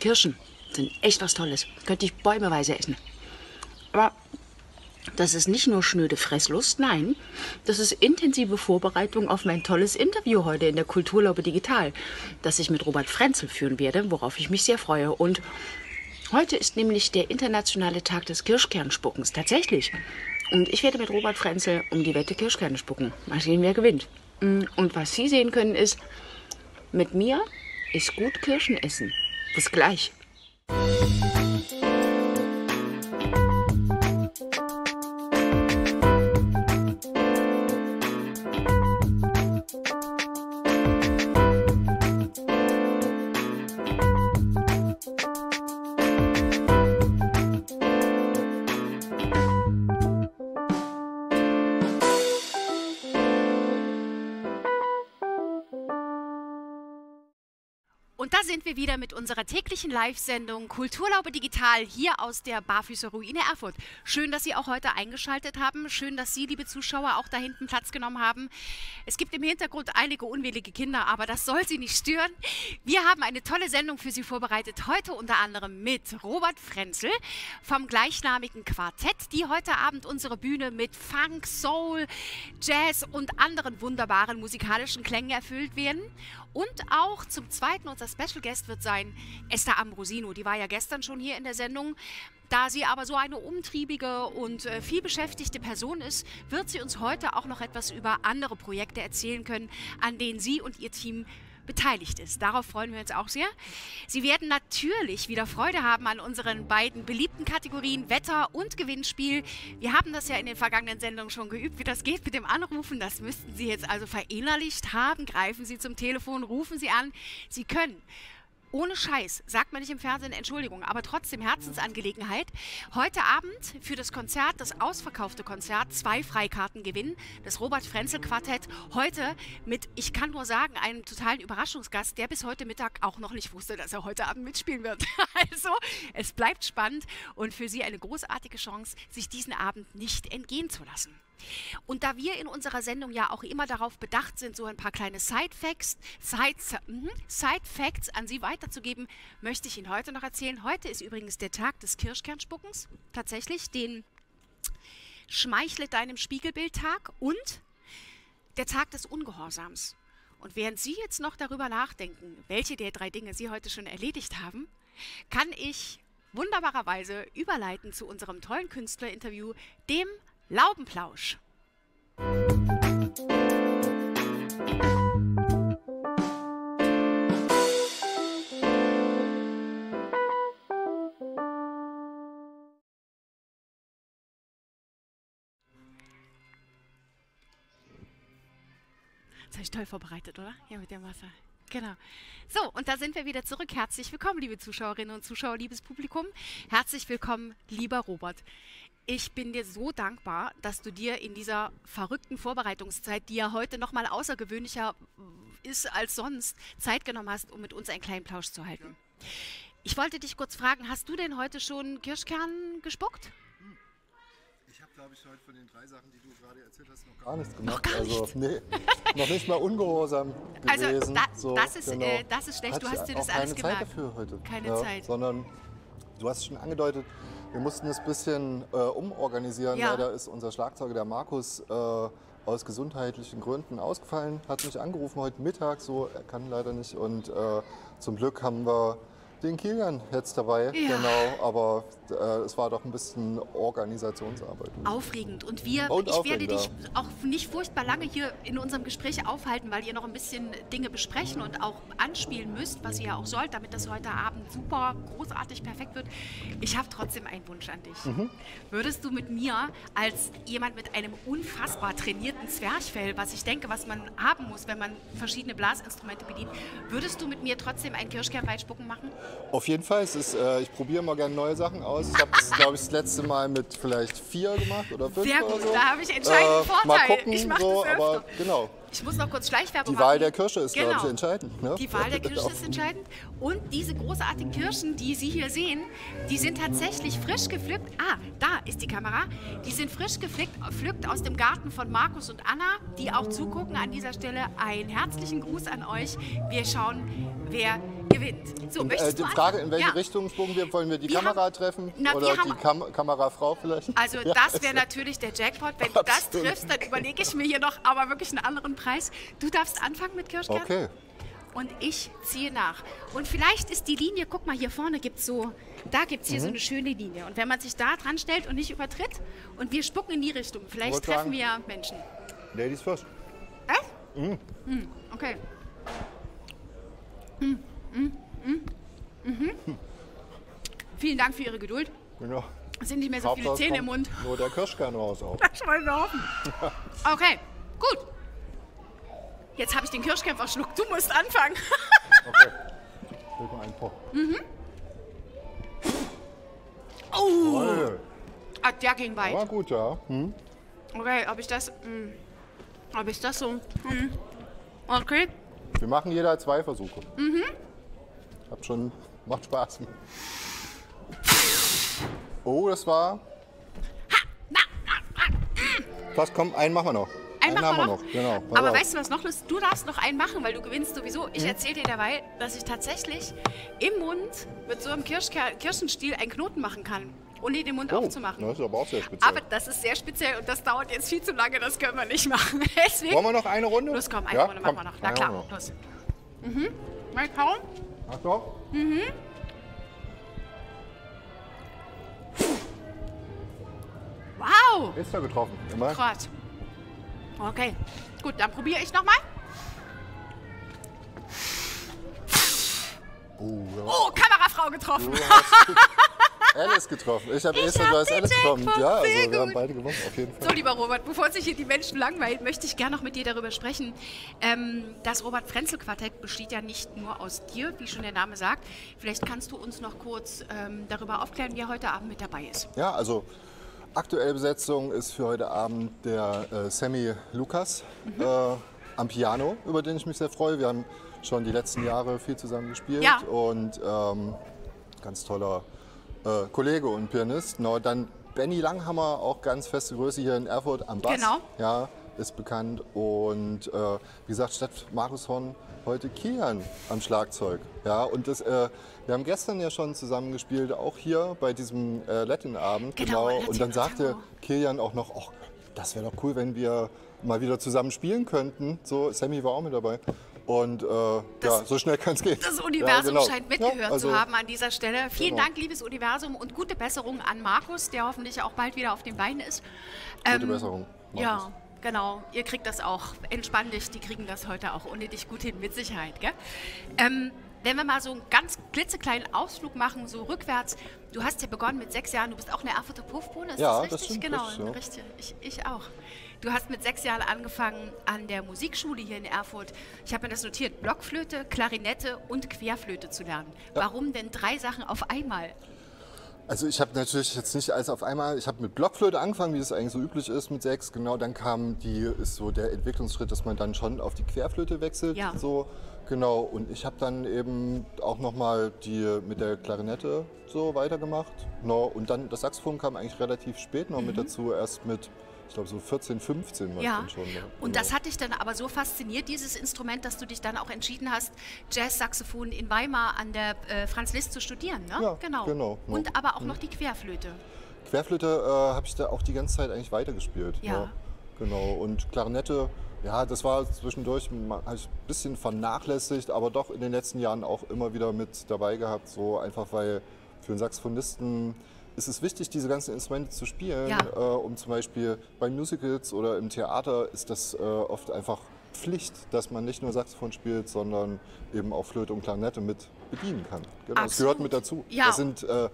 Kirschen sind echt was Tolles. Könnte ich bäumeweise essen. Aber das ist nicht nur schnöde Fresslust, nein, das ist intensive Vorbereitung auf mein tolles Interview heute in der Kulturlaube Digital, das ich mit Robert Frenzel führen werde, worauf ich mich sehr freue. Und heute ist nämlich der internationale Tag des Kirschkernspuckens, tatsächlich. Und ich werde mit Robert Frenzel um die Wette Kirschkerne spucken. Mal sehen, wer gewinnt. Und was Sie sehen können, ist, mit mir ist gut Kirschen essen. Bis gleich. Wir wieder mit unserer täglichen Live-Sendung Kulturlaube Digital hier aus der Barfüßer Ruine Erfurt. Schön, dass Sie auch heute eingeschaltet haben. Schön, dass Sie, liebe Zuschauer, auch da hinten Platz genommen haben. Es gibt im Hintergrund einige unwillige Kinder, aber das soll Sie nicht stören. Wir haben eine tolle Sendung für Sie vorbereitet. Heute unter anderem mit Robert Frenzel vom gleichnamigen Quartett, die heute Abend unsere Bühne mit Funk, Soul, Jazz und anderen wunderbaren musikalischen Klängen erfüllt werden. Und auch zum zweiten, unser Special Guest wird sein Esther Ambrosino. Die war ja gestern schon hier in der Sendung. Da sie aber so eine umtriebige und äh, viel beschäftigte Person ist, wird sie uns heute auch noch etwas über andere Projekte erzählen können, an denen sie und ihr Team beteiligt ist. Darauf freuen wir uns auch sehr. Sie werden natürlich wieder Freude haben an unseren beiden beliebten Kategorien Wetter und Gewinnspiel. Wir haben das ja in den vergangenen Sendungen schon geübt, wie das geht mit dem Anrufen. Das müssten Sie jetzt also verinnerlicht haben. Greifen Sie zum Telefon, rufen Sie an. Sie können ohne Scheiß, sagt man nicht im Fernsehen, Entschuldigung, aber trotzdem Herzensangelegenheit. Heute Abend für das Konzert, das ausverkaufte Konzert, zwei Freikarten gewinnen. Das Robert Frenzel Quartett. Heute mit, ich kann nur sagen, einem totalen Überraschungsgast, der bis heute Mittag auch noch nicht wusste, dass er heute Abend mitspielen wird. Also, es bleibt spannend und für Sie eine großartige Chance, sich diesen Abend nicht entgehen zu lassen. Und da wir in unserer Sendung ja auch immer darauf bedacht sind, so ein paar kleine Side-Facts Side, mhm, Side an Sie weiterzugeben, möchte ich Ihnen heute noch erzählen. Heute ist übrigens der Tag des Kirschkernspuckens, tatsächlich, den Schmeichle deinem Spiegelbild-Tag und der Tag des Ungehorsams. Und während Sie jetzt noch darüber nachdenken, welche der drei Dinge Sie heute schon erledigt haben, kann ich wunderbarerweise überleiten zu unserem tollen Künstlerinterview, dem Laubenplausch. Das habe ich toll vorbereitet, oder? Hier mit dem Wasser. Genau. So, und da sind wir wieder zurück. Herzlich willkommen, liebe Zuschauerinnen und Zuschauer, liebes Publikum. Herzlich willkommen, lieber Robert. Ich bin dir so dankbar, dass du dir in dieser verrückten Vorbereitungszeit, die ja heute noch mal außergewöhnlicher ist als sonst, Zeit genommen hast, um mit uns einen kleinen Plausch zu halten. Ich wollte dich kurz fragen, hast du denn heute schon Kirschkern gespuckt? Ich habe, glaube ich, heute von den drei Sachen, die du gerade erzählt hast, noch gar nichts gemacht. Noch gar also, nichts? nee, noch nicht mal ungehorsam Also, gewesen. da, so, das, ist, genau. äh, das ist schlecht. Du Hatte hast dir das keine alles Zeit gemerkt. dafür heute. Keine ja, Zeit. Sondern du hast es schon angedeutet, wir mussten es ein bisschen äh, umorganisieren. Ja. Leider ist unser Schlagzeuger, der Markus, äh, aus gesundheitlichen Gründen ausgefallen, hat mich angerufen heute Mittag, so er kann leider nicht. Und äh, zum Glück haben wir den Kilian jetzt dabei, Ja. genau. Aber äh, es war doch ein bisschen Organisationsarbeit. Aufregend. Und wir, Und ich werde dich auch nicht furchtbar lange hier in unserem Gespräch aufhalten, weil ihr noch ein bisschen Dinge besprechen und auch anspielen müsst, was ihr ja auch sollt, damit das heute Abend super, großartig, perfekt wird. Ich habe trotzdem einen Wunsch an dich. Mhm. Würdest du mit mir als jemand mit einem unfassbar trainierten Zwerchfell, was ich denke, was man haben muss, wenn man verschiedene Blasinstrumente bedient, würdest du mit mir trotzdem ein Kirschkernweitspucken machen? Auf jeden Fall. Es ist, äh, ich probiere immer gerne neue Sachen aus. Ich habe es, glaube ich, das letzte Mal mit vielleicht vier gemacht oder fünf Sehr gut, so. da habe ich entscheidenden Vorteil. Mal gucken, Ich mach so, das öfter. aber genau. Ich muss noch kurz Schleichwerbung Die Wahl machen. der Kirsche ist, Genau. glaube ich, entscheidend. Ne? Die Wahl der Kirsche ist entscheidend. Und diese großartigen Kirschen, die Sie hier sehen, die sind tatsächlich frisch gepflückt. Ah, da ist die Kamera. Die sind frisch gepflückt pflückt aus dem Garten von Markus und Anna, die auch zugucken. An dieser Stelle einen herzlichen Gruß an euch. Wir schauen, wer gewinnt. So, Und, äh, die Frage, in welche Ja. Richtung bogen wir? Wollen wir die Wir Kamera haben- treffen Na, oder die Kam Kamerafrau vielleicht? Also Ja. das wäre natürlich der Jackpot. Wenn du das Absolut. triffst, dann überlege ich mir hier noch aber wirklich einen anderen Preis. Du darfst anfangen mit Kirschkern Okay. und ich ziehe nach. Und vielleicht ist die Linie, guck mal, hier vorne gibt es so, da gibt es hier so Mhm. eine schöne Linie. Und wenn man sich da dran stellt und nicht übertritt und wir spucken in die Richtung, vielleicht Wollte treffen sagen- wir ja Menschen. Ladies first. Echt? Hm, okay. Hm, hm, hm, mhm. Vielen Dank für Ihre Geduld. Genau. Es sind nicht mehr so viele Hauptsache, Zähne im Mund. Nur der Kirschkern raus auch. Das wollen wir hoffen. Okay, gut. Jetzt habe ich den Kirschkern verschluckt. Du musst anfangen. Okay. Leg mal einen Poch. Oh, Toll. ah, der ging weit. War gut, ja. Hm? Okay, ob ich das. Mh, ob ich das so. Mh. Okay. Wir machen jeder zwei Versuche. Mhm. Hab schon, macht Spaß. Oh, das war. Das kommt, einen machen wir noch. Einen machen haben wir noch. noch. Genau. pass Aber auf. weißt du, was noch lustig Du darfst noch einen machen, weil du gewinnst sowieso. Ich erzähle dir dabei, dass ich tatsächlich im Mund mit so einem Kirschker Kirschenstiel einen Knoten machen kann, ohne den Mund oh, aufzumachen. Das ist aber auch sehr speziell. Aber das ist sehr speziell und das dauert jetzt viel zu lange, das können wir nicht machen. Deswegen. Wollen wir noch eine Runde? Los, komm, eine Ja, Runde komm, machen wir noch. Na klar, wir los. Mhm. Mal kauen. noch. Achtung. Wow! Ist er getroffen. Immer. Krass. Okay, gut, dann probiere ich nochmal. Oh, ja. Oh, Kamerafrau getroffen. Hast Alice getroffen. Ich habe Esther, du hast Alice getroffen. Ja, also wir haben beide gewonnen, auf jeden Fall. So, lieber Robert, bevor sich hier die Menschen langweilen, möchte ich gerne noch mit dir darüber sprechen. Ähm, das Robert-Frenzel-Quartett besteht ja nicht nur aus dir, wie schon der Name sagt. Vielleicht kannst du uns noch kurz ähm, darüber aufklären, wer heute Abend mit dabei ist. Ja, also aktuelle Besetzung ist für heute Abend der äh, Sammy Lukas Mhm. äh, am Piano, über den ich mich sehr freue. Wir haben schon die letzten Jahre viel zusammen gespielt Ja. und ähm, ganz toller äh, Kollege und Pianist. Genau, dann Benny Langhammer, auch ganz feste Größe hier in Erfurt am Bass. Genau. Ja, ist bekannt. Und äh, wie gesagt, statt Markus Horn heute Kilian am Schlagzeug. Ja, und das, äh, wir haben gestern ja schon zusammen gespielt, auch hier bei diesem äh, Latin-Abend. Genau, Latin und dann sagte Tango. Kilian auch noch, "Och, das wäre doch cool, wenn wir mal wieder zusammen spielen könnten. So, Sammy war auch mit dabei. Und äh, ja, so schnell kann es gehen. Das Universum Ja, genau. scheint mitgehört Ja, also- zu haben an dieser Stelle. Vielen Genau. Dank, liebes Universum, und gute Besserung an Markus, der hoffentlich auch bald wieder auf den Beinen ist. Gute Ähm, Besserung. Markus. Ja, genau. Ihr kriegt das auch. Entspann dich, die kriegen das heute auch ohne dich gut hin, mit Sicherheit. Gell? Ähm, wenn wir mal so einen ganz klitzekleinen Ausflug machen, so rückwärts. Du hast ja begonnen mit sechs Jahren, du bist auch eine Erfurter Puffbohne, ist Ja, das das richtig? stimmt, genau, richtig, ja. richtig. Ich, ich auch. Du hast mit sechs Jahren angefangen an der Musikschule hier in Erfurt. Ich habe mir das notiert, Blockflöte, Klarinette und Querflöte zu lernen. Warum denn drei Sachen auf einmal? Also ich habe natürlich jetzt nicht alles auf einmal, ich habe mit Blockflöte angefangen, wie das eigentlich so üblich ist mit sechs. Genau, dann kam die, ist so der Entwicklungsschritt, dass man dann schon auf die Querflöte wechselt. Ja. So, genau. Und ich habe dann eben auch nochmal die mit der Klarinette so weitergemacht. Genau. Und dann das Saxophon kam eigentlich relativ spät noch mit dazu, erst mit, ich glaube so 14, 15 war ich Mhm. Ja, dann schon. ne? und Genau. das hat dich dann aber so fasziniert, dieses Instrument, dass du dich dann auch entschieden hast, Jazz-Saxophon in Weimar an der äh, Franz Liszt zu studieren, ne? Ja, genau. genau. Und aber auch noch die Querflöte. Querflöte äh, habe ich da auch die ganze Zeit eigentlich weitergespielt. Ja. ne? Genau. Und Klarinette, ja, das war zwischendurch ma- hab ich ein bisschen vernachlässigt, aber doch in den letzten Jahren auch immer wieder mit dabei gehabt. So einfach, weil für einen Saxophonisten ist es wichtig, diese ganzen Instrumente zu spielen. Ja. Äh, um zum Beispiel bei Musicals oder im Theater ist das äh, oft einfach Pflicht, dass man nicht nur Saxophon spielt, sondern eben auch Flöte und Klarinette mit bedienen kann. Genau, das gehört Absolut. mit dazu. Ja. Das sind äh,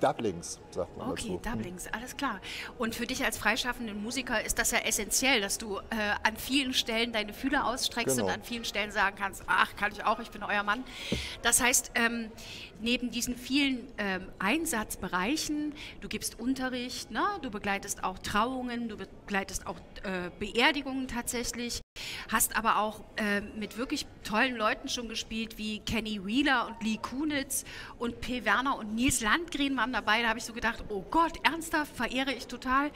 Doublings, sagt man Okay, dazu. Doublings, alles klar. Und für dich als freischaffenden Musiker ist das ja essentiell, dass du äh, an vielen Stellen deine Fühler ausstreckst Genau. und an vielen Stellen sagen kannst, ach, kann ich auch, ich bin euer Mann. Das heißt, ähm, neben diesen vielen ähm, Einsatzbereichen, du gibst Unterricht, ne? du begleitest auch Trauungen, du begleitest auch äh, Beerdigungen tatsächlich, hast aber auch äh, mit wirklich tollen Leuten schon gespielt, wie Kenny Wheeler und Lee Kunitz und P. Werner und Nils Landgren waren dabei. Da habe ich so gedacht, oh Gott, ernsthaft, verehre ich total.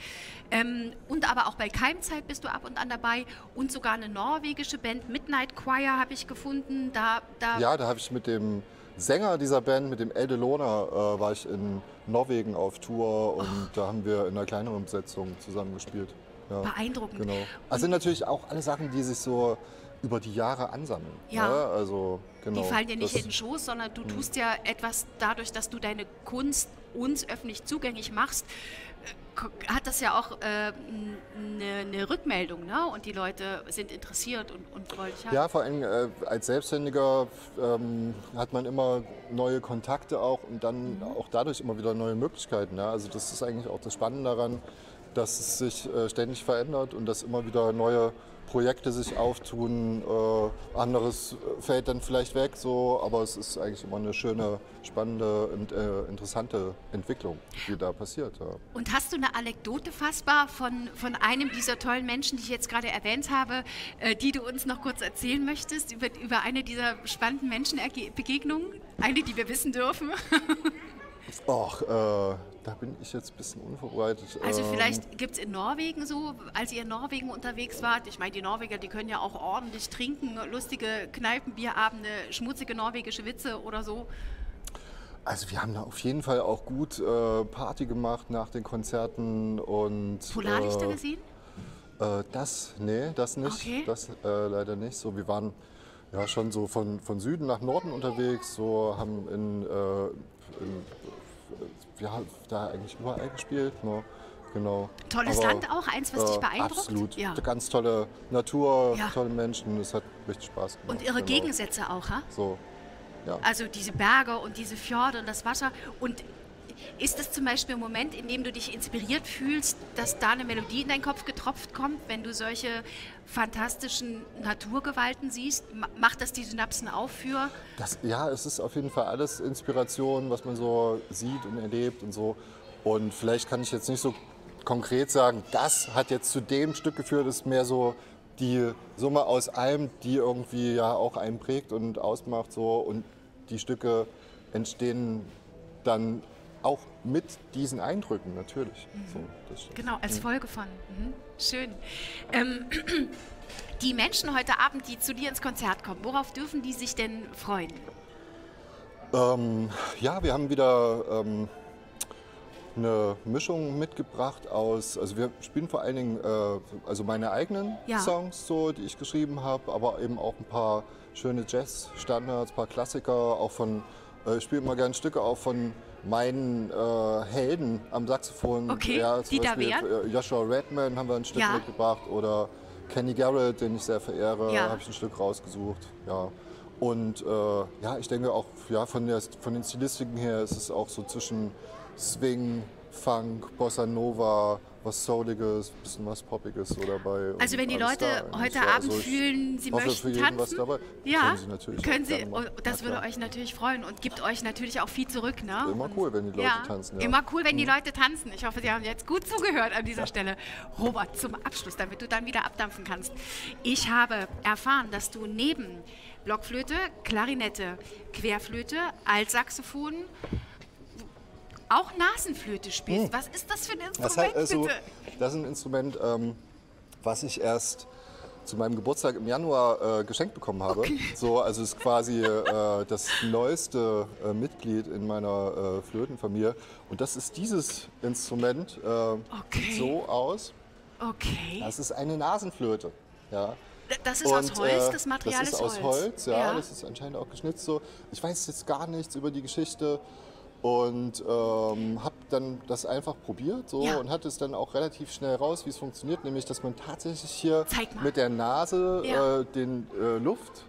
Ähm, und aber auch bei Keimzeit bist du ab und an dabei und sogar eine norwegische Band, Midnight Choir, habe ich gefunden. Da, da Ja, da habe ich mit dem Sänger dieser Band, mit dem Elde Lohner, äh, war ich in Norwegen auf Tour und Oh. da haben wir in einer kleineren Besetzung zusammengespielt. Ja, Beeindruckend. Genau. Das sind natürlich auch alle Sachen, die sich so über die Jahre ansammeln. Ja. Ne? Also, genau. Die fallen dir nicht in den Schoß, sondern du tust ja etwas dadurch, dass du deine Kunst uns öffentlich zugänglich machst, hat das ja auch eine äh, ne Rückmeldung, ne? Und die Leute sind interessiert und, und wollen haben. Ja, vor allem äh, als Selbstständiger ähm, hat man immer neue Kontakte auch und dann Mhm. auch dadurch immer wieder neue Möglichkeiten. Ja? Also das ist eigentlich auch das Spannende daran, dass es sich äh, ständig verändert und dass immer wieder neue Projekte sich auftun. Äh, anderes fällt dann vielleicht weg, so, aber es ist eigentlich immer eine schöne, spannende und äh, interessante Entwicklung, die da passiert. Ja. Und hast du eine Anekdote fassbar von, von einem dieser tollen Menschen, die ich jetzt gerade erwähnt habe, äh, die du uns noch kurz erzählen möchtest, über, über eine dieser spannenden Menschenbegegnungen? Eine, die wir wissen dürfen? Och, äh, da bin ich jetzt ein bisschen unvorbereitet. Also Ähm, vielleicht gibt es in Norwegen so, als ihr in Norwegen unterwegs wart, ich meine, die Norweger, die können ja auch ordentlich trinken, lustige Kneipenbierabende, schmutzige norwegische Witze oder so. Also wir haben da auf jeden Fall auch gut äh, Party gemacht nach den Konzerten und Polarlichter äh, gesehen? Äh, das, nee, das nicht. Okay. Das äh, leider nicht. So, wir waren ja schon so von, von Süden nach Norden unterwegs, so haben in, äh, in ja, da eigentlich überall gespielt. Ne? Genau. Tolles Land auch, eins, was dich beeindruckt? Absolut. Ja. Ganz tolle Natur, Ja. tolle Menschen. Es hat richtig Spaß gemacht. Und ihre genau. Gegensätze auch, ha? So. Ja. Also diese Berge und diese Fjorde und das Wasser. Und ist es zum Beispiel ein Moment, in dem du dich inspiriert fühlst, dass da eine Melodie in deinen Kopf getropft kommt, wenn du solche fantastischen Naturgewalten siehst? Ma- Macht das die Synapsen auf für? Das, ja, es ist auf jeden Fall alles Inspiration, was man so sieht und erlebt und so. Und vielleicht kann ich jetzt nicht so konkret sagen, das hat jetzt zu dem Stück geführt, ist mehr so die Summe aus allem, die irgendwie ja auch einen prägt und ausmacht so und die Stücke entstehen dann auch mit diesen Eindrücken natürlich. So, das stimmt. Genau, als Folge von. Mhm. Schön. Ähm, die Menschen heute Abend, die zu dir ins Konzert kommen, worauf dürfen die sich denn freuen? Ähm, ja, wir haben wieder ähm, eine Mischung mitgebracht aus, also wir spielen vor allen Dingen äh, also meine eigenen Ja. Songs, so, die ich geschrieben habe, aber eben auch ein paar schöne Jazz-Standards, ein paar Klassiker, auch von, äh, ich spiele immer gerne Stücke auch von meinen äh, Helden am Saxophon. Okay, ja, die da wären? Joshua Redman haben wir ein Stück Ja. mitgebracht oder Kenny Garrett, den ich sehr verehre, Ja. habe ich ein Stück rausgesucht. Ja. Und äh, ja, ich denke auch ja, von, der, von den Stilistiken her ist es auch so zwischen Swing, Funk, Bossa Nova, was Souliges, bisschen was Poppiges so dabei. Also wenn die Leute heute Abend also fühlen, sie hoffe, möchten tanzen, was dabei. ja, können sie natürlich können sie, oh, das würde euch natürlich freuen und gibt euch natürlich auch viel zurück, ne? Immer cool, wenn die Leute ja, tanzen, ja. Mhm. Immer cool, wenn die Leute tanzen. Ich hoffe, Sie haben jetzt gut zugehört an dieser Stelle. Robert, zum Abschluss, damit du dann wieder abdampfen kannst. Ich habe erfahren, dass du neben Blockflöte, Klarinette, Querflöte, Altsaxophon auch Nasenflöte spielst. Was ist das für ein Das, Instrument, hat, also, bitte? das ist ein Instrument, ähm, was ich erst zu meinem Geburtstag im Januar äh, geschenkt bekommen habe. So, also es ist quasi äh, das neueste äh, Mitglied in meiner äh, Flötenfamilie. Und das ist dieses Instrument. Äh, Okay. Sieht so aus. Okay. Das ist eine Nasenflöte. Ja. Das ist aus Und, Holz, äh, das Material das ist, ist aus Holz, ja, Ja. Das ist anscheinend auch geschnitzt so. Ich weiß jetzt gar nichts über die Geschichte und ähm, habe dann das einfach probiert so Ja. und hatte es dann auch relativ schnell raus, wie es funktioniert, nämlich dass man tatsächlich hier mit der Nase Ja. äh, den äh, Luft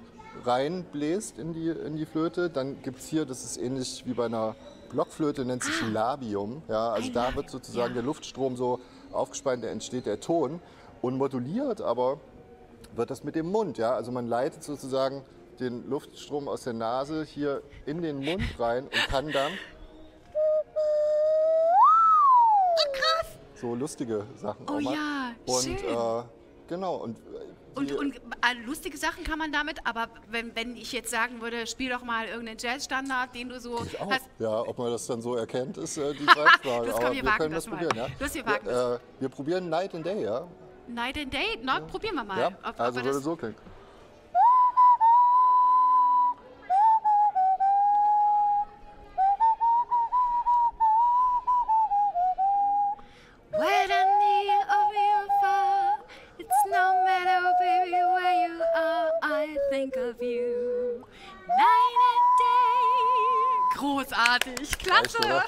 reinbläst in die, in die Flöte. Dann gibt es hier, das ist ähnlich wie bei einer Blockflöte, nennt sich Labium. Ja, also Ein da Labium, wird sozusagen ja. der Luftstrom so aufgespannt, da entsteht der Ton und moduliert aber wird das mit dem Mund. Ja? Also man leitet sozusagen den Luftstrom aus der Nase hier in den Mund rein und kann dann so lustige Sachen Oh ja, und, schön. Äh, genau. Und, äh, Und, und äh, lustige Sachen kann man damit, aber wenn, wenn ich jetzt sagen würde, spiel doch mal irgendeinen Jazzstandard, den du so ich auch. hast. Ja, ob man das dann so erkennt, ist äh, die Preisfrage. Aber wir wir können das mal. probieren. Ja? Los, wir wagen wir, äh, wir probieren Night and Day, ja? Night and Day, na, probieren wir mal. ja? Ob, ob also wir würde das, so klingen. Oder?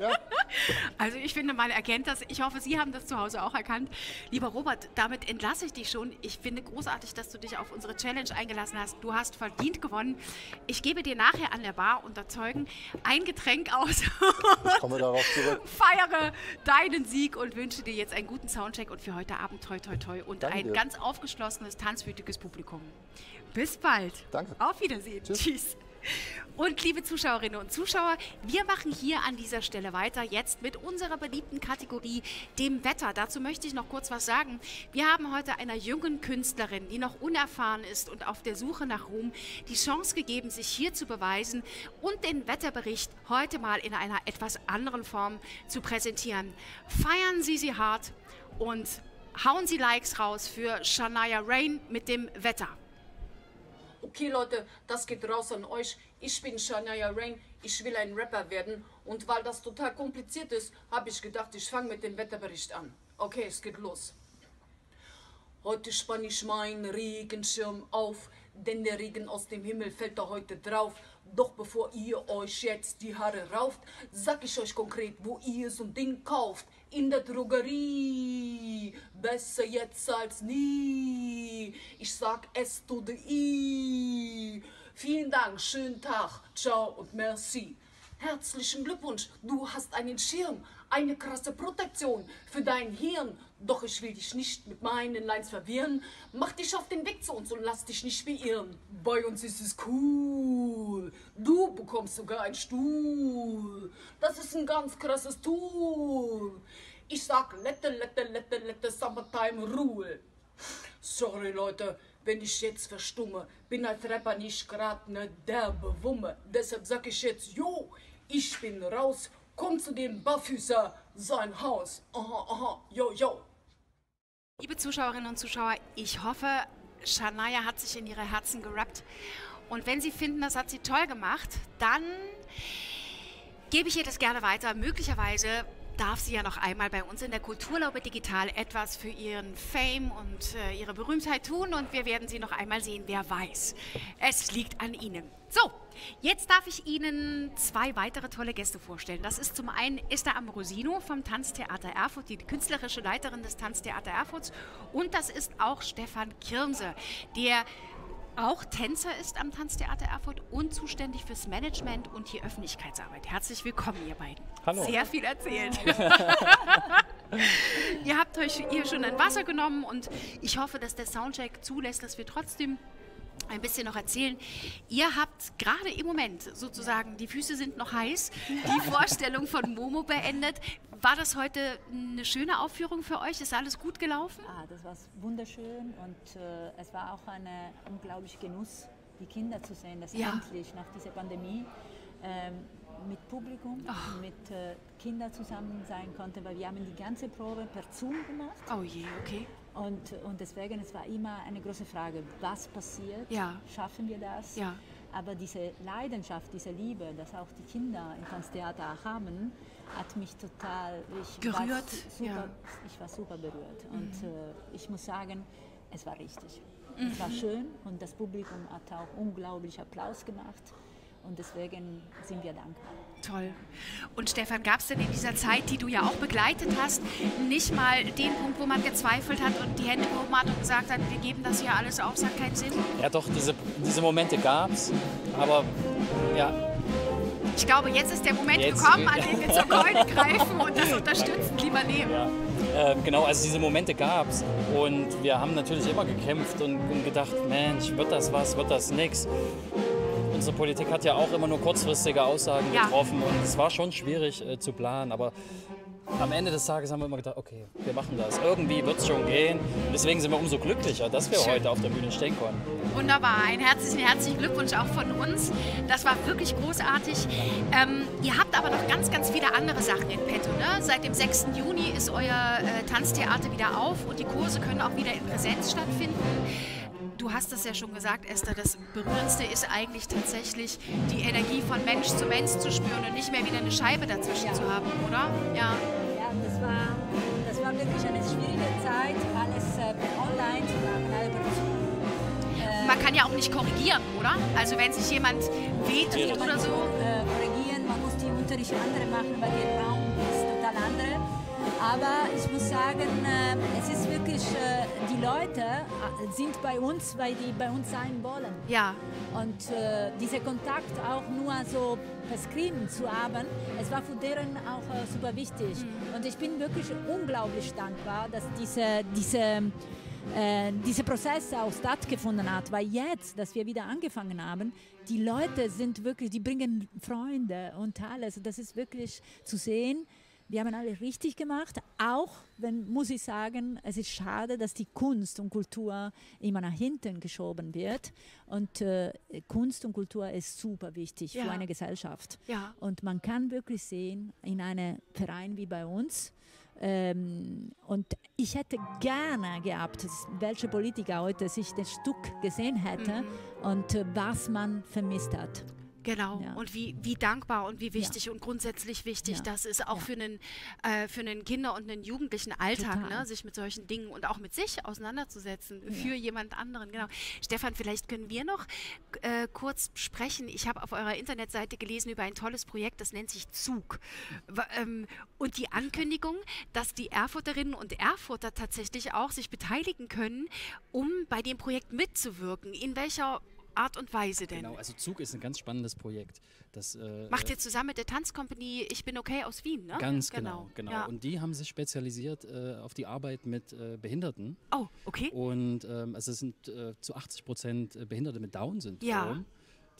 Ja, Also ich finde, man erkennt das. Ich hoffe, Sie haben das zu Hause auch erkannt. Lieber Robert, damit entlasse ich dich schon. Ich finde großartig, dass du dich auf unsere Challenge eingelassen hast. Du hast verdient gewonnen. Ich gebe dir nachher an der Bar unter Zeugen ein Getränk aus. ich komme darauf zurück. Feiere deinen Sieg und wünsche dir jetzt einen guten Soundcheck und für heute Abend toi toi toi und Danke ein ganz aufgeschlossenes, tanzwütiges Publikum. Bis bald. Danke. Auf Wiedersehen. Tschüss. Tschüss. Und liebe Zuschauerinnen und Zuschauer, wir machen hier an dieser Stelle weiter jetzt mit unserer beliebten Kategorie, dem Wetter. Dazu möchte ich noch kurz was sagen. Wir haben heute einer jungen Künstlerin, die noch unerfahren ist und auf der Suche nach Ruhm, die Chance gegeben, sich hier zu beweisen und den Wetterbericht heute mal in einer etwas anderen Form zu präsentieren. Feiern Sie sie hart und hauen Sie Likes raus für Shania Rain mit dem Wetter. Okay, Leute, das geht raus an euch. Ich bin Shania Rain. Ich will ein Rapper werden. Und weil das total kompliziert ist, habe ich gedacht, ich fange mit dem Wetterbericht an. Okay, es geht los. Heute spann ich meinen Regenschirm auf, denn der Regen aus dem Himmel fällt da heute drauf. Doch bevor ihr euch jetzt die Haare rauft, sag ich euch konkret, wo ihr so ein Ding kauft. In der Drogerie, besser jetzt als nie. Ich sag S to the I. Vielen Dank, schönen Tag, ciao und merci. Herzlichen Glückwunsch, du hast einen Schirm, eine krasse Protektion für dein Hirn. Doch ich will dich nicht mit meinen Lines verwirren. Mach dich auf den Weg zu uns und lass dich nicht beirren. Bei uns ist es cool. Du bekommst sogar einen Stuhl. Das ist ein ganz krasses Tool. Ich sag lette, lette, lette, lette, summertime rule. Sorry Leute, wenn ich jetzt verstumme, bin als Rapper nicht grad ne derbe Wumme. Deshalb sag ich jetzt, yo, ich bin raus, komm zu dem Barfüßer, sein Haus. Aha, aha, yo, yo. Liebe Zuschauerinnen und Zuschauer, ich hoffe, Shania hat sich in ihre Herzen gerappt. Und wenn Sie finden, das hat sie toll gemacht, dann gebe ich ihr das gerne weiter. Möglicherweise darf sie ja noch einmal bei uns in der Kulturlaube Digital etwas für ihren Fame und äh, ihre Berühmtheit tun und wir werden sie noch einmal sehen, wer weiß. Es liegt an Ihnen. So, jetzt darf ich Ihnen zwei weitere tolle Gäste vorstellen. Das ist zum einen Esther Ambrosino vom Tanztheater Erfurt, die künstlerische Leiterin des Tanztheater Erfurts und das ist auch Stefan Kirnse, der auch Tänzer ist am Tanztheater Erfurt und zuständig fürs Management und die Öffentlichkeitsarbeit. Herzlich willkommen, ihr beiden. Hallo. Sehr viel erzählt. ihr habt euch hier schon ein Wasser genommen und ich hoffe, dass der Soundcheck zulässt, dass wir trotzdem ein bisschen noch erzählen. Ihr habt gerade im Moment sozusagen, die Füße sind noch heiß, die Vorstellung von Momo beendet. War das heute eine schöne Aufführung für euch? Ist alles gut gelaufen? Ah, das war wunderschön und äh, es war auch ein unglaublicher Genuss, die Kinder zu sehen, dass Ja. endlich nach dieser Pandemie ähm, mit Publikum, mit äh, Kindern zusammen sein konnte, weil wir haben die ganze Probe per Zoom gemacht Oh je, okay. Und, und deswegen es war immer eine große Frage, was passiert, Ja. schaffen wir das? Ja. Aber diese Leidenschaft, diese Liebe, dass auch die Kinder im Tanztheater haben, hat mich total ich war Gerührt, su- super, ja. Mhm. Ich war super berührt und äh, ich muss sagen, es war richtig. Es Mhm. war schön und das Publikum hat auch unglaublich Applaus gemacht und deswegen sind wir dankbar. Toll. Und Stefan, gab es denn in dieser Zeit, die du ja auch begleitet hast, nicht mal den Punkt, wo man gezweifelt hat und die Hände gehoben hat und gesagt hat, wir geben das hier alles auf, es hat keinen Sinn? Ja, doch, diese, diese Momente gab es. Aber ja, Ich glaube, jetzt ist der Moment Jetzt- gekommen, an dem wir zur Keule greifen und das unterstützen, lieber Leben. ja. Äh, genau, also diese Momente gab es. Und wir haben natürlich immer gekämpft und, und gedacht, Mensch, wird das was, wird das nix? Unsere Politik hat ja auch immer nur kurzfristige Aussagen Ja. getroffen und es war schon schwierig äh, zu planen. Aber am Ende des Tages haben wir immer gedacht, okay, wir machen das. Irgendwie wird es schon gehen. Und deswegen sind wir umso glücklicher, dass wir Schön. heute auf der Bühne stehen konnten. Wunderbar, einen herzlichen, herzlichen Glückwunsch auch von uns. Das war wirklich großartig. Ähm, ihr habt aber noch ganz, ganz viele andere Sachen in petto. Ne? Seit dem 6. Juni ist euer äh, Tanztheater wieder auf und die Kurse können auch wieder in Präsenz stattfinden. Du hast es ja schon gesagt, Esther, das Berührendste ist eigentlich tatsächlich die Energie von Mensch zu Mensch zu spüren und nicht mehr wieder eine Scheibe dazwischen zu haben, oder? Ja. Ja, das war, das war wirklich eine schwierige Zeit, alles äh, online zu machen, per Zoom. Äh, man kann ja auch nicht korrigieren, oder? Also wenn sich jemand wehtut oder so. Äh, korrigieren, man muss die Unterricht andere machen, weil der Raum ist total andere. Aber ich muss sagen, äh, es ist wirklich, äh, die Leute äh, sind bei uns, weil die bei uns sein wollen. Ja, Und äh, dieser Kontakt auch nur so per Screen zu haben, es war für deren auch äh, super wichtig. Und ich bin wirklich unglaublich dankbar, dass diese, diese, äh, dieser Prozess auch stattgefunden hat, weil jetzt, dass wir wieder angefangen haben, die Leute sind wirklich, die bringen Freunde und alles. Das ist wirklich zu sehen. Wir haben alle richtig gemacht, auch wenn, muss ich sagen, es ist schade, dass die Kunst und Kultur immer nach hinten geschoben wird. Und äh, Kunst und Kultur ist super wichtig Ja. für eine Gesellschaft. Ja. Und man kann wirklich sehen, in einem Verein wie bei uns, ähm, und ich hätte gerne gehabt, welche Politiker heute sich das Stück gesehen hätte und äh, was man vermisst hat. Genau. Ja. Und wie, wie dankbar und wie wichtig und grundsätzlich wichtig Ja. das ist, auch Ja. für einen, äh, für einen Kinder- und einen jugendlichen Alltag, Total. ne? sich mit solchen Dingen und auch mit sich auseinanderzusetzen, für jemand anderen. Genau. Stefan, vielleicht können wir noch äh, kurz sprechen. Ich habe auf eurer Internetseite gelesen über ein tolles Projekt, das nennt sich Zug. Ähm, und die Ankündigung, dass die Erfurterinnen und Erfurter tatsächlich auch sich beteiligen können, um bei dem Projekt mitzuwirken. In welcher Art und Weise denn? Genau, also Zug ist ein ganz spannendes Projekt. Das, äh, Macht ihr zusammen mit der Tanzkompanie Ich bin okay aus Wien, ne? Ganz genau, genau. Ja. Und die haben sich spezialisiert äh, auf die Arbeit mit äh, Behinderten. oh, okay. Und ähm, also es sind äh, zu 80 Prozent äh, Behinderte mit Down-Syndrom, Ja.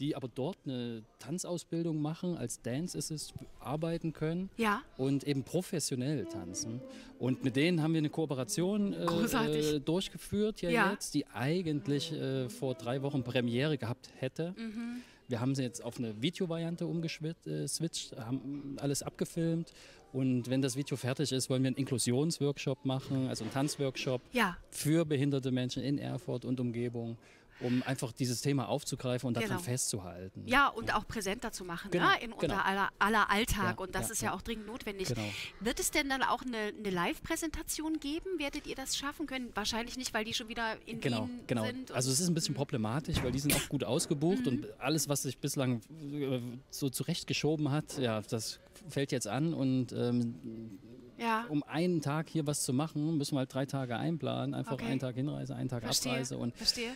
Die aber dort eine Tanzausbildung machen, als Dance Assist arbeiten können Ja. und eben professionell tanzen. Und mit denen haben wir eine Kooperation äh, äh, durchgeführt ja, Ja. jetzt, die eigentlich äh, vor drei Wochen Premiere gehabt hätte. Mhm. Wir haben sie jetzt auf eine Videovariante umgeswitcht, haben alles abgefilmt. Und wenn das Video fertig ist, wollen wir einen Inklusionsworkshop machen, also einen Tanzworkshop Ja, für behinderte Menschen in Erfurt und Umgebung, um einfach dieses Thema aufzugreifen und daran Genau. festzuhalten. ja, und auch präsenter zu machen, Genau, ne? in genau. unser aller, aller Alltag. Ja, und das ja, ist ja ja. auch dringend notwendig. Genau. Wird es denn dann auch eine, eine Live-Präsentation geben? Werdet ihr das schaffen können? Wahrscheinlich nicht, weil die schon wieder in Genau, Wien genau. sind. Also es ist ein bisschen problematisch, weil die sind auch gut ausgebucht Mhm. und alles, was sich bislang äh, so zurechtgeschoben hat, ja, das fällt jetzt an und ähm, ja, um einen Tag hier was zu machen, müssen wir halt drei Tage einplanen, einfach Okay. einen Tag Hinreise, einen Tag verstehe. Abreise und verstehe.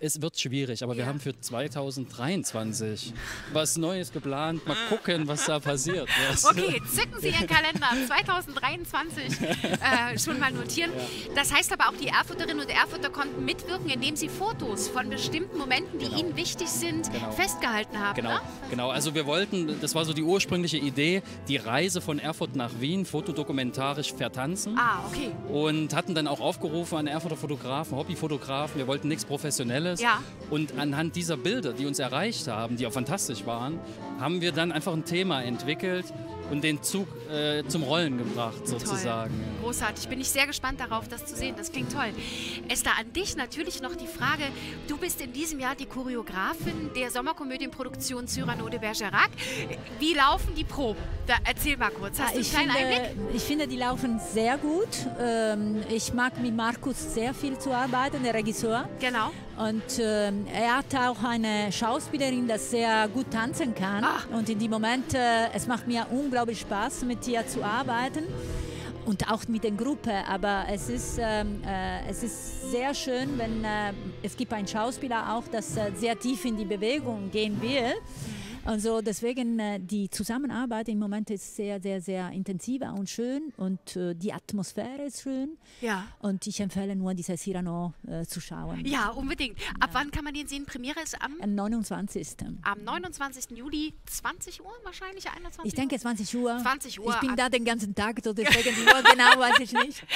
es wird schwierig, aber wir Ja. haben für 2023 was Neues geplant. Mal gucken, was da passiert. Okay, zücken Sie Ihren Kalender 2023 äh, schon mal notieren. Das heißt aber auch, die Erfurterinnen und Erfurter konnten mitwirken, indem sie Fotos von bestimmten Momenten, die ihnen wichtig sind, Genau. festgehalten haben. Genau, Ne? genau. Also wir wollten, das war so die ursprüngliche Idee, die Reise von Erfurt nach Wien fotodokumentarisch vertanzen. Ah, okay. Und hatten dann auch aufgerufen an Erfurter Fotografen, Hobbyfotografen, wir wollten nichts Professionelles. Ja. Und anhand dieser Bilder, die uns erreicht haben, die auch fantastisch waren, haben wir dann einfach ein Thema entwickelt und den Zug äh, zum Rollen gebracht, sozusagen. Toll. Großartig. Bin ich sehr gespannt darauf, das zu sehen. Das klingt toll. Esther, an dich natürlich noch die Frage. Du bist in diesem Jahr die Choreografin der Sommerkomödienproduktion Cyrano de Bergerac. Wie laufen die Proben? Da, erzähl mal kurz. Hast du ich, einen kleinen finde, Einblick? ich finde, die laufen sehr gut. Ähm, ich mag mit Markus sehr viel zu arbeiten, der Regisseur. Genau. Und ähm, er hat auch eine Schauspielerin, die sehr gut tanzen kann. Ah. Und in dem Moment, äh, es macht mir unglaublich Spaß, mit ihr zu arbeiten. Und auch mit der Gruppe. Aber es ist, ähm, äh, es ist sehr schön, wenn äh, es gibt einen Schauspieler auch, das äh, sehr tief in die Bewegung gehen will. Also deswegen äh, die Zusammenarbeit im Moment ist sehr, sehr, sehr intensiver und schön und äh, die Atmosphäre ist schön. Ja. Und ich empfehle nur, diese Cyrano äh, zu schauen. Ja, unbedingt. Ab wann kann man den sehen? Premiere ist am, Am 29. am 29. Juli, 20 Uhr wahrscheinlich, 21 Ich denke Uhr? 20 Uhr. 20 Uhr. Ich bin da den ganzen Tag, so deswegen die Uhr genau weiß ich nicht.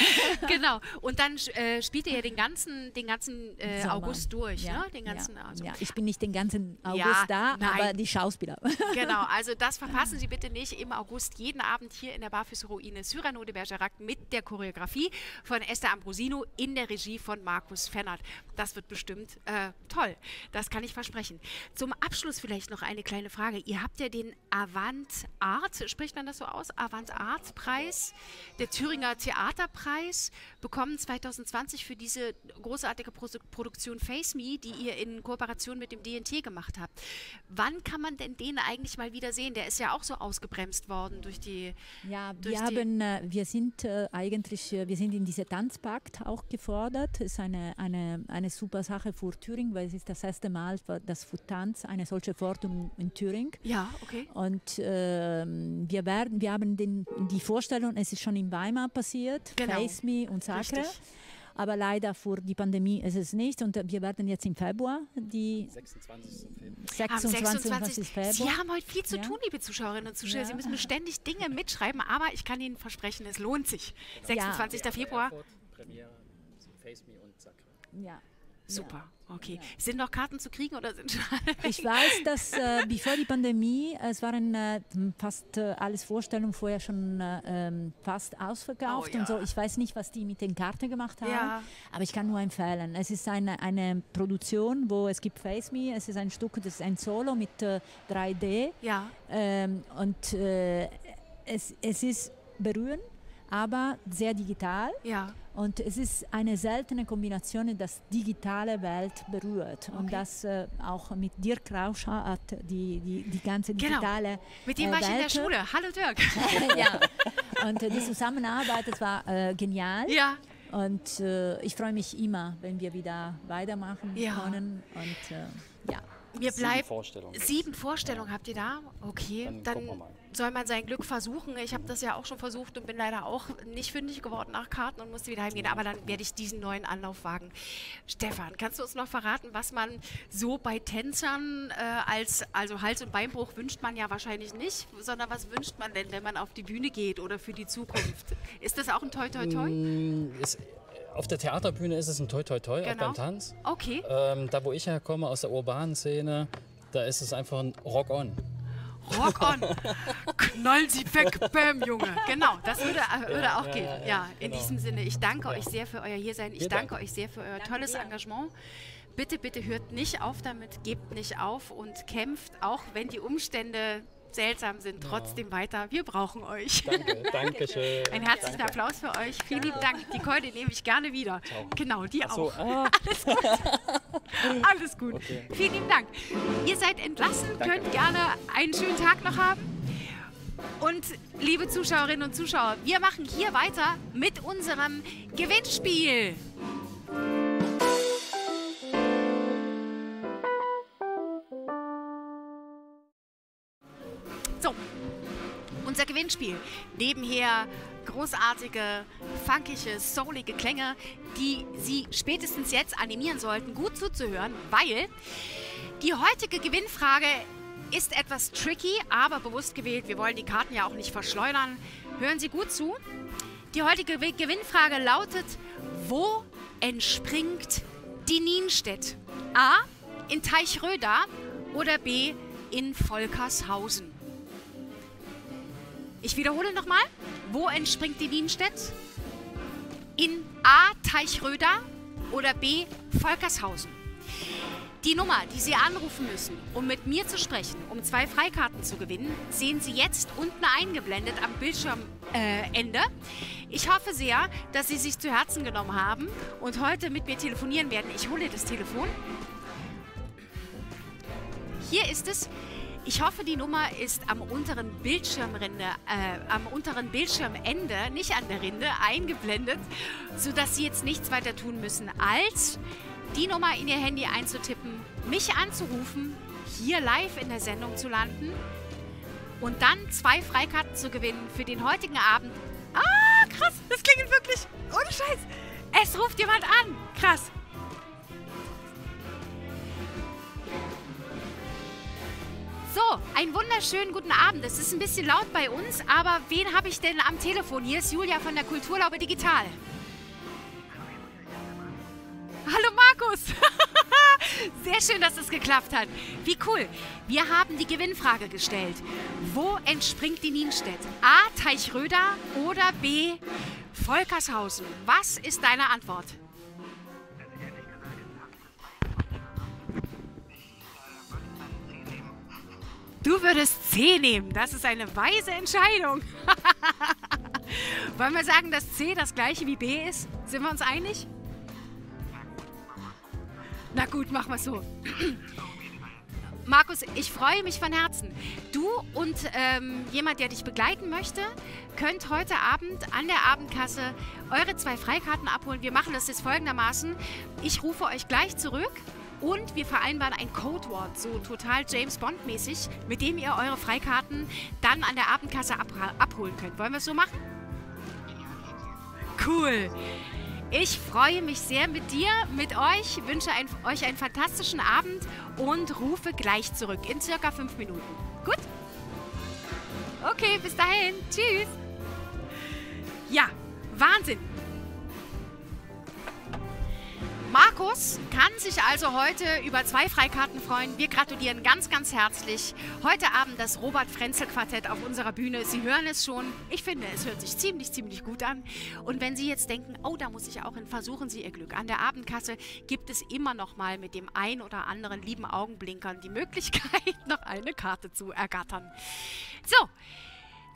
Genau. Und dann äh, spielt ihr ja den ganzen, den ganzen äh. August durch, Ja, ne? Den ganzen, ja, also. ja. Ich bin nicht den ganzen August Ja, da, nein. aber die Schauspieler Schauspieler. Genau, also das verpassen Sie bitte nicht im August jeden Abend hier in der Barfüße-Ruine Cyrano de Bergerac mit der Choreografie von Esther Ambrosino in der Regie von Markus Fennert. Das wird bestimmt äh, toll, das kann ich versprechen. Zum Abschluss vielleicht noch eine kleine Frage. Ihr habt ja den Avant Art, spricht man das so aus? Avant Art Preis, der Thüringer Theaterpreis bekommen 2020 für diese großartige Pro Produktion Face Me, die ihr in Kooperation mit dem DNT gemacht habt. Wann kann man denn den eigentlich mal wieder sehen? Der ist ja auch so ausgebremst worden durch die. Ja, durch wir, die haben, äh, wir sind äh, eigentlich, äh, wir sind in diese Tanzpakt auch gefordert. Das ist eine, eine, eine super Sache für Thüringen, weil es ist das erste Mal, dass für Tanz eine solche Forderung in Thüringen. ja, okay. Und ähm, wir werden, wir haben den, die Vorstellung, es ist schon in Weimar passiert, Genau. Face Me und Sacre. Richtig. Aber leider für die Pandemie ist es nicht. Und wir werden jetzt im Februar die 26. Februar. Am 26. 26. Februar. Sie haben heute viel zu Ja. tun, liebe Zuschauerinnen und Zuschauer. Ja. Sie müssen mir ständig Dinge mitschreiben, aber ich kann Ihnen versprechen, es lohnt sich. 26. Februar. Erfurt, Premiere, Face Me und Sacre. ja. Super, okay. Sind noch Karten zu kriegen oder sind schon Ich weiß, dass äh, bevor die Pandemie, es waren äh, fast äh, alles Vorstellungen vorher schon äh, ähm, fast ausverkauft Oh, ja. und so. Ich weiß nicht, was die mit den Karten gemacht haben, Ja. aber ich kann nur empfehlen. Es ist eine, eine Produktion, wo es gibt Face Me, es ist ein Stück, das ist ein Solo mit äh, 3D Ja, ähm, und äh, es, es ist berührend, aber sehr digital. ja. Und es ist eine seltene Kombination, dass digitale Welt berührt. Und Okay. das äh, auch mit Dirk Rauscher hat die, die, die ganze Genau. digitale Mit dem äh, war ich in der. Schule. Hallo Dirk. ja. Und äh, die Zusammenarbeit, das war äh, genial. ja, Und äh, ich freue mich immer, wenn wir wieder weitermachen Ja. können. Und äh, ja. Mir Sieben bleibt Vorstellungen. Sieben Vorstellungen habt ihr da? Okay, Dann dann, soll man sein Glück versuchen. Ich habe das ja auch schon versucht und bin leider auch nicht fündig geworden nach Karten und musste wieder heimgehen. Aber dann werde ich diesen neuen Anlauf wagen. Stefan, kannst du uns noch verraten, was man so bei Tänzern äh, als, also Hals- und Beinbruch wünscht man ja wahrscheinlich nicht, sondern was wünscht man denn, wenn man auf die Bühne geht oder für die Zukunft? Ist das auch ein Toi Toi Toi? Mm, Ist, auf der Theaterbühne ist es ein Toi Toi Toi, auch Genau. beim Tanz. Okay, Ähm, da, wo ich herkomme, aus der urbanen Szene, da ist es einfach ein Rock-On. Rock on. Knall sie weg, Bam, Junge. Genau, das würde, äh, würde auch ja, gehen. ja, Ja, ja, in genau. diesem Sinne, ich danke euch sehr für euer Hiersein. Ich danke euch sehr für euer tolles Engagement. Bitte, bitte hört nicht auf damit, gebt nicht auf und kämpft, auch wenn die Umstände seltsam sind, trotzdem weiter. Wir brauchen euch. Danke, danke schön. Ein herzlichen Applaus für euch. Vielen lieben Dank. Die Keule nehme ich gerne wieder. Genau, die So, auch. ah, Alles gut. Vielen lieben Dank. Ihr seid entlassen, könnt gerne einen schönen Tag noch haben. Und liebe Zuschauerinnen und Zuschauer, wir machen hier weiter mit unserem Gewinnspiel. Gewinnspiel. Nebenher großartige, funkige, soulige Klänge, die Sie spätestens jetzt animieren sollten, gut zuzuhören, weil die heutige Gewinnfrage ist etwas tricky, aber bewusst gewählt. Wir wollen die Karten ja auch nicht verschleudern. Hören Sie gut zu. Die heutige Gew- Gewinnfrage lautet, wo entspringt die Nienstedt? A. In Teichröda oder B. In Volkershausen? Ich wiederhole nochmal. Wo entspringt die Nienstedt? In A. Teichröda oder B. Volkershausen? Die Nummer, die Sie anrufen müssen, um mit mir zu sprechen, um zwei Freikarten zu gewinnen, sehen Sie jetzt unten eingeblendet am Bildschirmende. Äh, ich hoffe sehr, dass Sie sich zu Herzen genommen haben und heute mit mir telefonieren werden. Ich hole das Telefon. Hier ist es. Ich hoffe, die Nummer ist am unteren Bildschirmrinde, äh, am unteren Bildschirmende, nicht an der Rinde, eingeblendet, sodass Sie jetzt nichts weiter tun müssen, als die Nummer in Ihr Handy einzutippen, mich anzurufen, hier live in der Sendung zu landen und dann zwei Freikarten zu gewinnen für den heutigen Abend. Ah, krass, das klingelt wirklich. Ohne Scheiß. Es ruft jemand an. Krass. So, einen wunderschönen guten Abend. Es ist ein bisschen laut bei uns, aber wen habe ich denn am Telefon? Hier ist Julia von der Kulturlaube Digital. Hallo Markus. Sehr schön, dass es geklappt hat. Wie cool. Wir haben die Gewinnfrage gestellt. Wo entspringt die Nienstedt? A. Teichröder oder B. Volkershausen? Was ist deine Antwort? Du würdest C nehmen. Das ist eine weise Entscheidung. Wollen wir sagen, dass C das gleiche wie B ist? Sind wir uns einig? Na gut, machen wir so. Markus, ich freue mich von Herzen. Du und ähm, jemand, der dich begleiten möchte, könnt heute Abend an der Abendkasse eure zwei Freikarten abholen. Wir machen das jetzt folgendermaßen. Ich rufe euch gleich zurück und wir vereinbaren ein Codewort, so total James Bond-mäßig, mit dem ihr eure Freikarten dann an der Abendkasse ab abholen könnt. Wollen wir es so machen? Cool. Ich freue mich sehr mit dir, mit euch, wünsche ein, euch einen fantastischen Abend und rufe gleich zurück in circa fünf Minuten. Gut? Okay, bis dahin. Tschüss. Ja, Wahnsinn. Markus kann sich also heute über zwei Freikarten freuen. Wir gratulieren ganz, ganz herzlich. Heute Abend das Robert-Frenzel-Quartett auf unserer Bühne. Sie hören es schon. Ich finde, es hört sich ziemlich, ziemlich gut an. Und wenn Sie jetzt denken, oh, da muss ich auch hin, versuchen Sie Ihr Glück. An der Abendkasse gibt es immer noch mal mit dem ein oder anderen lieben Augenblinkern die Möglichkeit, noch eine Karte zu ergattern. So,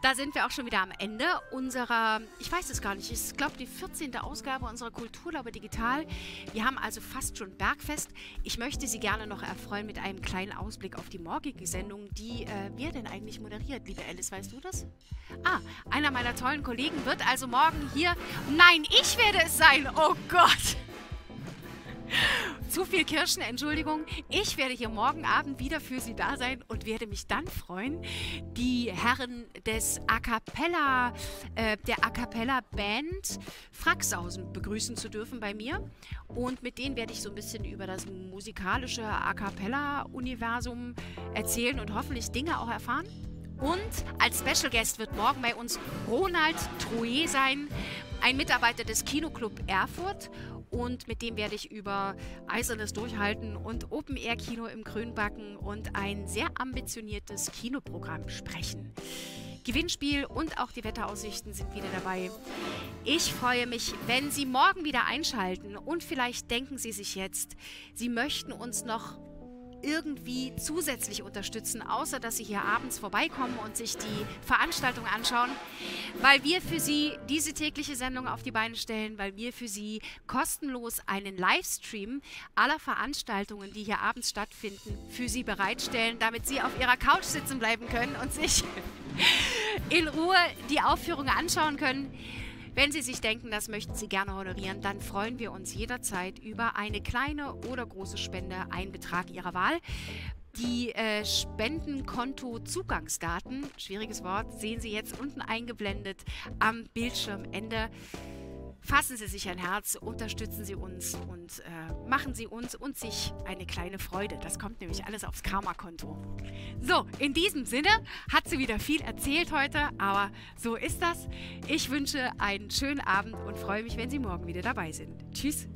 da sind wir auch schon wieder am Ende unserer, ich weiß es gar nicht, ich glaube die 14. Ausgabe unserer Kulturlaube Digital. Wir haben also fast schon Bergfest. Ich möchte Sie gerne noch erfreuen mit einem kleinen Ausblick auf die morgige Sendung, die äh, wer denn eigentlich moderiert, liebe Alice, weißt du das? Ah, einer meiner tollen Kollegen wird also morgen hier. Nein, ich werde es sein. Oh Gott. Zu viel Kirschen, Entschuldigung. Ich werde hier morgen Abend wieder für Sie da sein und werde mich dann freuen, die Herren des A Cappella, äh, der A Cappella Band Fraxhausen begrüßen zu dürfen bei mir. Und mit denen werde ich so ein bisschen über das musikalische A Cappella Universum erzählen und hoffentlich Dinge auch erfahren. Und als Special Guest wird morgen bei uns Ronald Trouet sein, ein Mitarbeiter des Kinoclub Erfurt und mit dem werde ich über eisernes Durchhalten und Open-Air-Kino im Grünbacken und ein sehr ambitioniertes Kinoprogramm sprechen. Gewinnspiel und auch die Wetteraussichten sind wieder dabei. Ich freue mich, wenn Sie morgen wieder einschalten und vielleicht denken Sie sich jetzt, Sie möchten uns noch irgendwie zusätzlich unterstützen, außer dass Sie hier abends vorbeikommen und sich die Veranstaltung anschauen, weil wir für Sie diese tägliche Sendung auf die Beine stellen, weil wir für Sie kostenlos einen Livestream aller Veranstaltungen, die hier abends stattfinden, für Sie bereitstellen, damit Sie auf Ihrer Couch sitzen bleiben können und sich in Ruhe die Aufführungen anschauen können. Wenn Sie sich denken, das möchten Sie gerne honorieren, dann freuen wir uns jederzeit über eine kleine oder große Spende, einen Betrag Ihrer Wahl. Die äh, Spendenkonto-Zugangsdaten, schwieriges Wort, sehen Sie jetzt unten eingeblendet am Bildschirmende. Fassen Sie sich ein Herz, unterstützen Sie uns und äh, machen Sie uns und sich eine kleine Freude. Das kommt nämlich alles aufs Karma-Konto. So, in diesem Sinne hat sie wieder viel erzählt heute, aber so ist das. Ich wünsche einen schönen Abend und freue mich, wenn Sie morgen wieder dabei sind. Tschüss.